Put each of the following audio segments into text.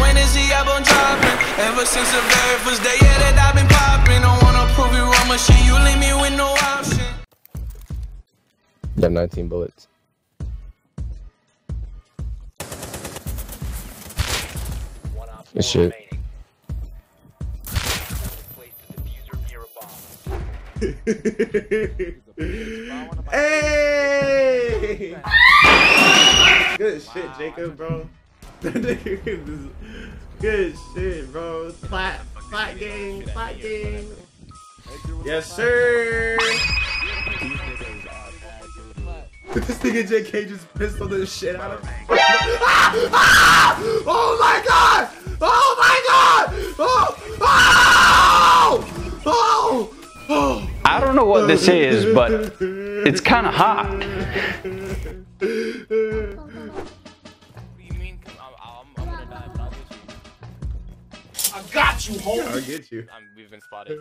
when is he up on dropping? Ever since the very first day yeah, that I've been popping. Don't wanna prove you wrong, but shit, you leave me with no option. You have 19 bullets. Good shit. hey! Good shit, Jacob, bro. Good shit, bro. Flat, flat game, flat game. Yes, sir. Did this nigga JK just pistoled the shit out of me. Oh my god! Oh my god! Oh! Oh! Oh! Oh! I don't know what this is, but it's kind of hot. I got you, homie. I'll get you. Um, we've been spotted.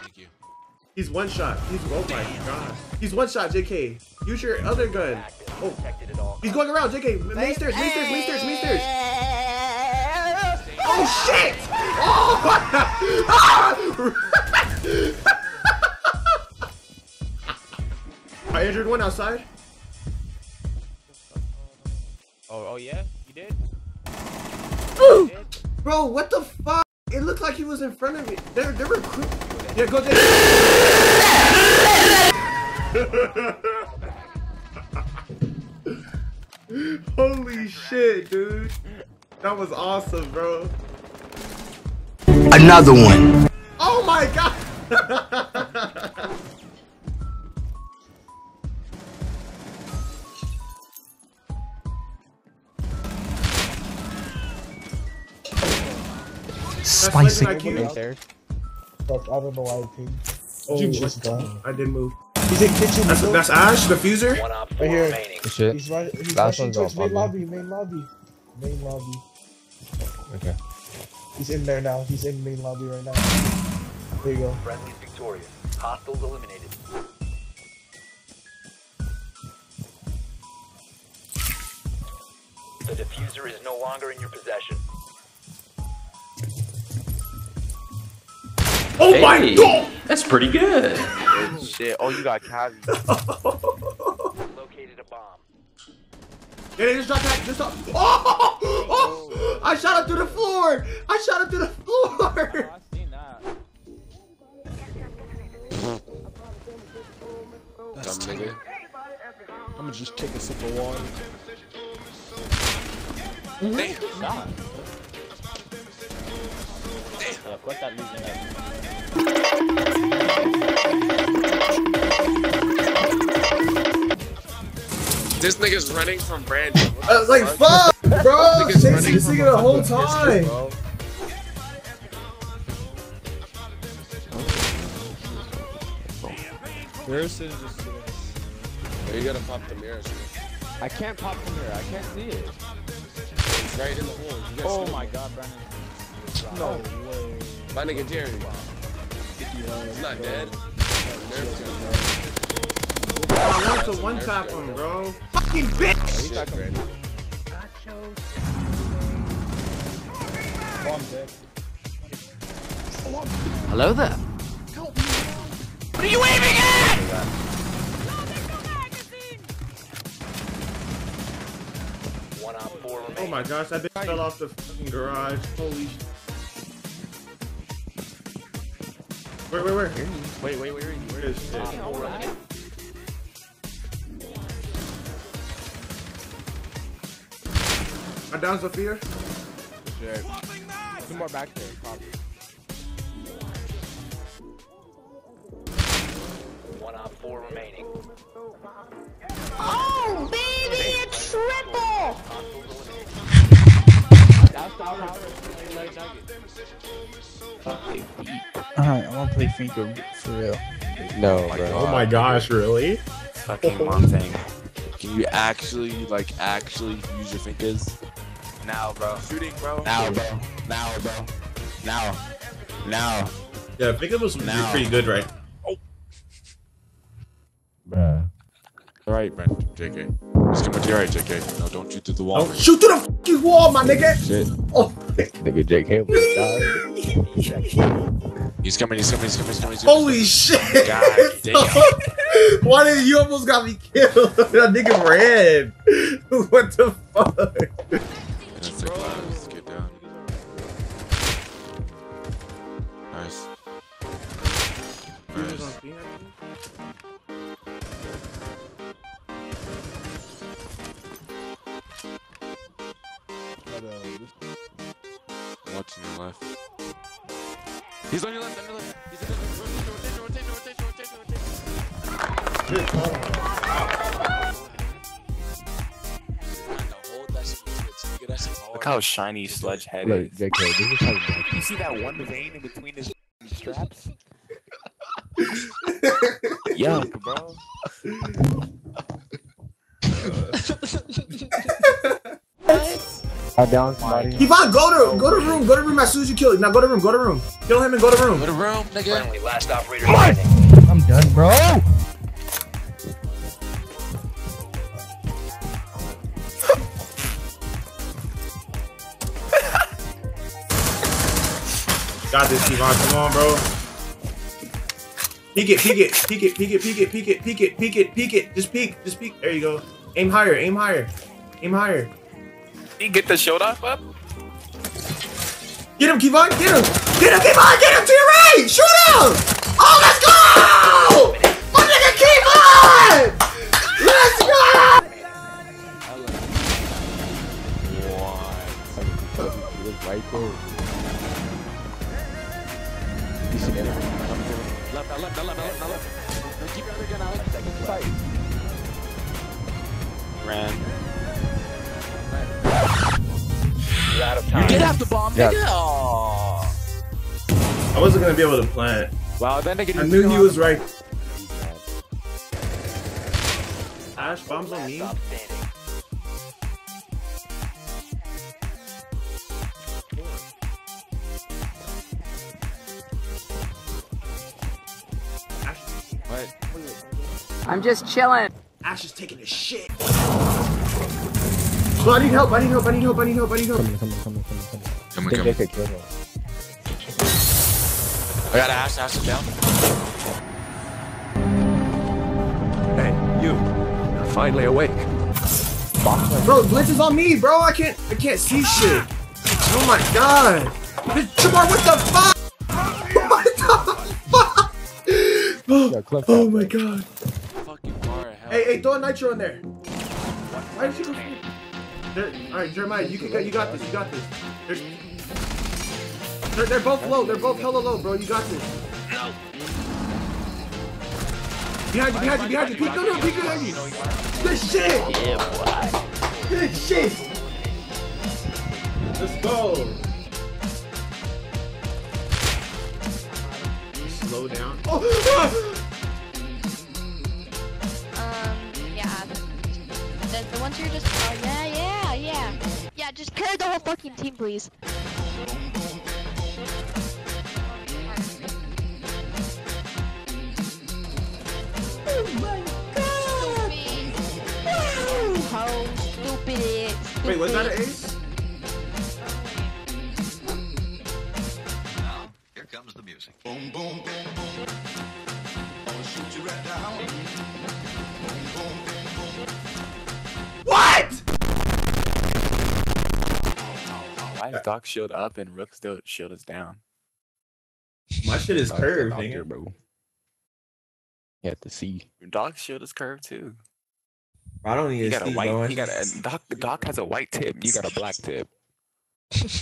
Thank you. He's one shot. He's oh my god. He's one shot, JK. Use your other gun. Oh. He's going around, JK. Main stairs, main stairs, main stairs, main stairs. Oh shit! Oh! I injured one outside. Oh, oh yeah? You did? You did? Bro, what the fuck? It looked like he was in front of me. They're they're recruit. Yeah, go there. Holy shit, dude. That was awesome, bro. Another one. Oh my god. Spicy. That's I don't know why Oh, oh You just. I didn't move. He's in kitchen. That's window. that's Ash, the fuser. right here. Good shit. He's right. He's Last one's towards off, main lobby. Main lobby. Main lobby. Okay. He's in there now. He's in main lobby right now. There you go. Friendly victorious. Hostiles eliminated. The diffuser is no longer in your possession. Oh my god! That's pretty good. Shit. Oh, you got Kazi. Located a bomb. Yeah, they just dropped that. Just dropped. Oh, oh! I shot him through the floor. I shot him through the floor. Oh, Dumb nigga. I'm gonna just take a sip of water. This nigga's running from Brandon. I was like, fuck, bro. Nigga's Chasing running this nigga the whole time. Harrison just sitting. You gotta pop the mirrors. I can't pop the mirror. I can't see it. It's right in the hole. You guys Oh see my god, Brandon. No way. it? My nigga Jerry. He's not dead. Nerf. I want to one tap him, bro. Fucking bitch. Shit, Brandon. Oh, Hello there. What are you waving at one on four Oh remaining. my gosh, that bitch fell off the fucking garage. Holy sh. Where, where, where? Wait, wait, wait, wait. Where is shit? Four remaining. I down Sophia. Shit. Two more back there, probably. One on four remaining. Oh, baby, a triple! Alright, I wanna play Finka for real. No, oh bro. Oh my gosh, really? Fucking one thing. Can you actually, like, actually use your fingers? Now, bro. Shooting, bro. Now, bro. Now, bro. Now. Now. Yeah, I think was Now. pretty good, right? Oh. Bruh. Alright, Brent. JK. Just come to your right, JK. No, don't shoot through the wall. Oh, shoot through the fucking wall, my nigga! Shit. Oh, Nigga Jake was died. He's coming, he's coming, he's coming, he's coming. He's coming. Holy shit! God damn. Why did you almost got me killed? that nigga ran. what the fuck? He's on your left, on your left. He's. Rotation, rotation, rotation, rotation, rotation, shit hard. Look how shiny Sledge head Look, is. JK, this is how you You see that one vein in between his straps? Yuck, bro. Got down somebody. Yvonne, go to go to room. Go to room as soon as you kill it. Now go to room. Go to room. Kill him and go to room. Go to room, nigga. Friendly, last operator standing. I'm done, bro. Got this, Yvonne. Come on, bro. Peek it, peek it, peek it, peek it, peek it, peek it, peek it, peek it, peek it. Just peek, just peek. There you go. Aim higher, aim higher, aim higher. You get the shield off up? Get him, Kevon, get him! Get him, Kevon, get him to your right! Shoot him! Oh, let's go! My nigga Kevon! Let's go! He was right there. You see that? Left, left, left, left, now left. Keep your other gun out. Second fight. Ran. You're out of time. Get out the bomb, Yeah. nigga. Aw. I wasn't gonna be able to plant. Wow, that nigga. I knew he was right. Ash bombs on me. I'm just chilling. Ash is taking a shit. Oh, I need help, I need help, I need help, I need help, I need help. Coming, coming, coming, coming, coming. Come I on, think come on. JK killed him. I got Ash, Ash is down. Hey, you. You're finally awake. Bro, Blitz is on me, bro. I can't, I can't see shit. Oh my god. This Jamar, what the fuck? What the fuck? Yeah, Cliff Oh got my that. god. Fucking bar of hell. Hey, hey, throw a nitro in there. Why did you go? There, all right, Jeremiah, you can. You got this. You got this. There's, they're, they're both low. They're both hella low, bro. You got this. Behind you, behind you, behind you. Peek, no, no, peek behind you. Good shit. Yeah, boy. Good shit. Let's go. Slow down. Oh, Um, yeah. The, the ones you're just. Oh, yeah, yeah, yeah. Yeah, just carry the whole fucking team, please. Oh my god! How stupid it is. Wait, was that an stupid. ace? Why is Doc shield up and Rook still shield is down? My shit is Doctor, curved, doctor, nigga. bro. You have to see. Doc's shield is curved too. I don't He even got a see, bro. white. He got a Doc. Doc has a white tip. You got a black tip.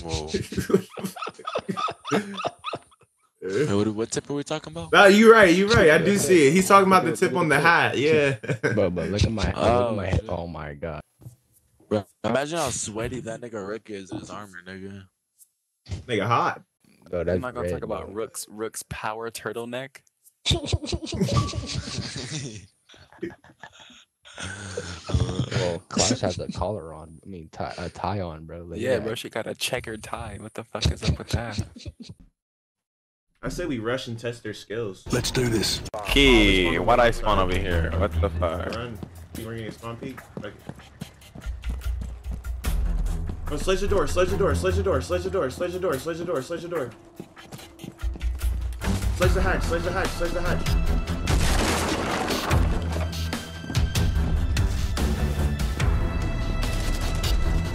Whoa. What, what tip are we talking about? No, you right, you right. I do see it. He's talking about the tip on the hat. Yeah. But but look at my look Oh, at my head. Oh my god. Bro, imagine how sweaty that nigga Rick is in his armor, nigga. Nigga hot. Bro, that's I'm not gonna red, talk about bro. Rook's Rook's power turtleneck. Well, Clash has a collar on. I mean, tie, a tie on, bro. Like, Yeah, bro. She got a checkered tie. What the fuck is up with that? I say we rush and test their skills. Let's do this. Key, why'd I spawn over here? What the fuck? Run. You bringing a spawn peek? Like... Oh, sledge the door, sledge the door, sledge the door, sledge the door, sledge the door, sledge the door, sledge the door. Sledge the hatch, sledge the hatch, sledge the hatch.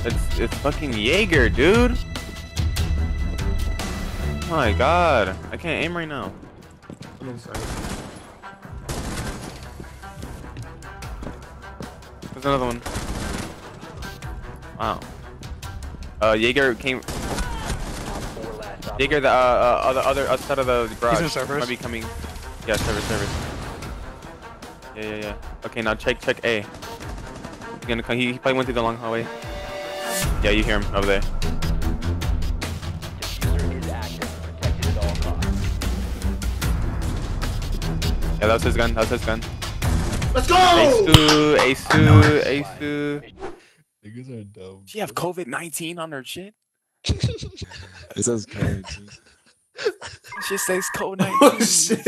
It's it's fucking Jaeger, dude. Oh my god, I can't aim right now. I'm inside. There's another one. Wow. Uh, Jaeger came. Jaeger, the uh, uh, other other other side of the garage. in servers. Might be coming. Yeah, servers, servers. Yeah, yeah, yeah. Okay, now check check A. He's gonna come. He, he probably went through the long hallway. Yeah, you hear him over there. Yeah, that was his gun. That was his gun. Let's go! Asu, Asu, Asu. Niggas are dumb. She have COVID nineteen on her shit. It says currency. She says COVID nineteen. Oh shit!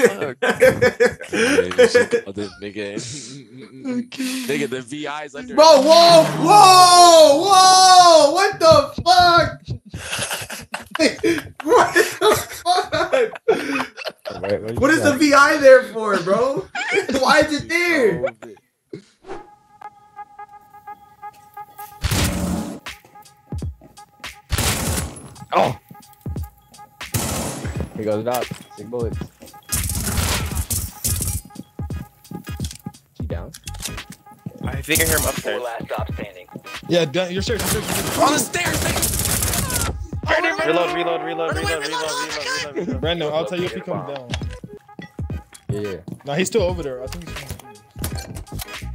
oh, this nigga. nigga, the VI's under. Bro, whoa, whoa, whoa! What the fuck? what the fuck? Wait, what, What is the VI there for, bro? Why is it there? Oh! Here goes Doc. Big bullets. She down? I think I hear him upstairs. last stop standing. Yeah, down, your stairs, your stairs, your On the stairs, nigga. Reload, reload, reload, reload, reload, reload, reload, reload. Brandon, I'll tell you if he comes down. Yeah, yeah. No, he's still over there. I think he's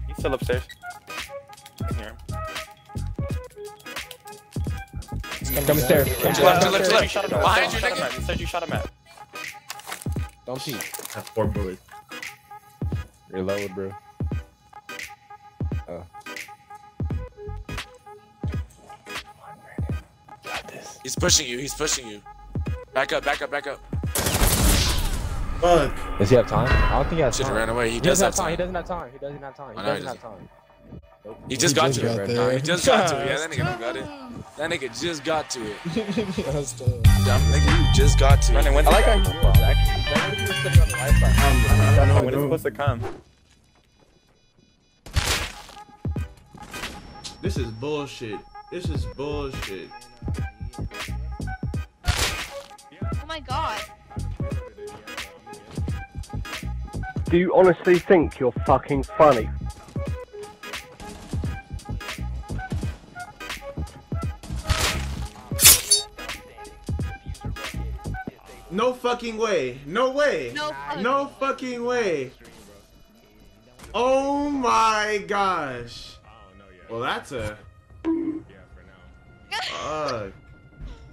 He's still upstairs. Come stairs. Come To left, to left, left. shot him at. Behind you, shot him nigga. at. You said you shot him at. Don't peek. That's four bullets. Reload, bro. Oh. He's pushing you. He's pushing you. Back up, back up, back up. Fuck. Does he have time? I don't think he has Should time. have ran away. He He does doesn't have He doesn't have time. He doesn't have time. He I know he doesn't have time. He just got just to got it. there. He just got to it. Yeah, that nigga got it. That nigga just got to it. That's the. Dumb nigga, you just got to it. I like it how come? he was actually. That nigga was sitting on the right. I don't know when it's supposed to come. This is bullshit. This is bullshit. Oh my god. Do you honestly think you're fucking funny? No fucking way. No way. No fucking- No fucking way. Oh my gosh. Well, that's a. Fuck.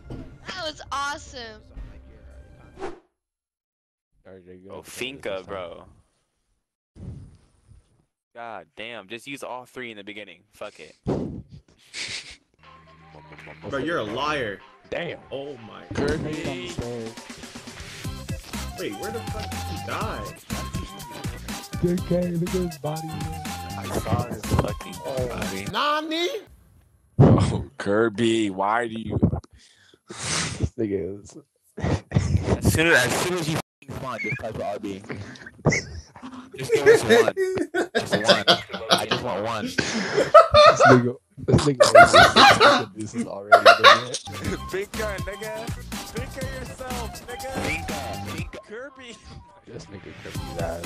That was awesome. Oh, Finka, bro. God damn, just use all three in the beginning. Fuck it. Bro, you're a liar. Damn. Oh my. Kirby. Wait, where the fuck did he die? Good game. Look at his body. I saw his fucking body. Nani? Oh, Kirby, why do you? This nigga is. As soon as, as soon as you f***ing spawn, just type RB. Just give us one. Just one. I just want one. This nigga. This nigga. is- This is already doing it. Finka, nigga. Finka yourself, nigga. Finka, Finka. Kirby. This nigga could be that.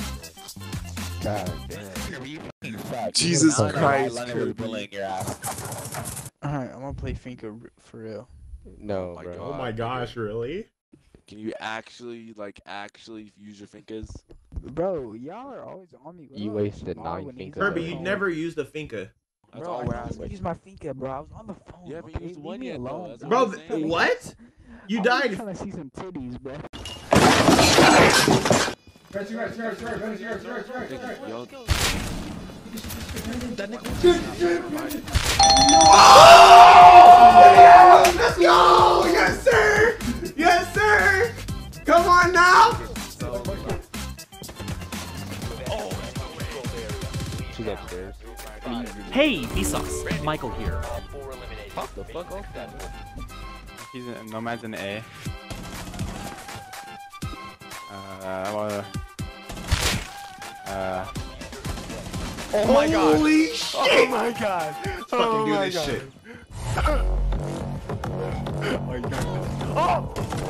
God damn. Kirby, you fat. Jesus I don't know why Christ, Kirby. bullying your ass. Alright, I'm gonna play Finka for real. No, oh my bro. God. Oh my gosh, really? Can you actually, like, actually use your Finkas? Bro, y'all are always on me. You wasted nine fingers. Kirby, You'd never used the Finka. That's Bro, all I we're asking. use my Finka, bro. I was on the phone. You haven't okay? used Leave one me yet, alone. That's Bro, I'm th- saying. what? You I'm died. trying to see some titties, bro. Yo, Yes! Let's go! Yes, sir! Yes, sir! Come on now! She's upstairs. Hey, Vsauce. Michael here. The fuck off that. He's in, Nomad's in A. Uh, well, uh. Oh my god! Holy Oh my god! Let's oh fucking do oh my this god. shit. oh my god! Oh! Oh!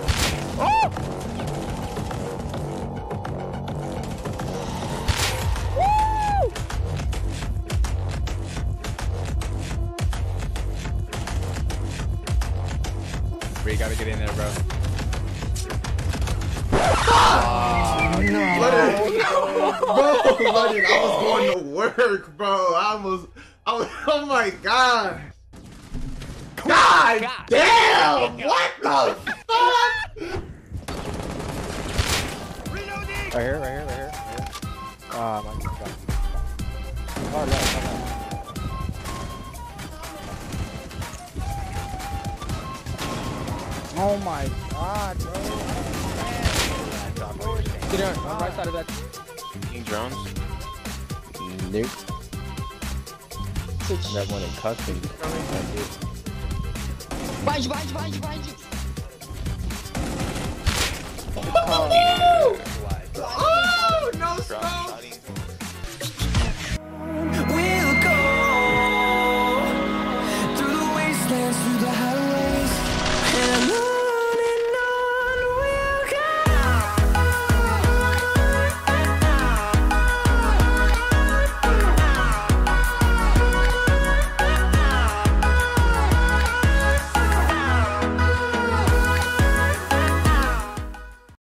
My god. God, damn! What the fuck? Right here, right here, right here, right here. Ah, my god. Oh, no, no, no. Oh my god, bro. Get on, on right side of that. King drones. Nope. That one in custody. That's it. Behind you,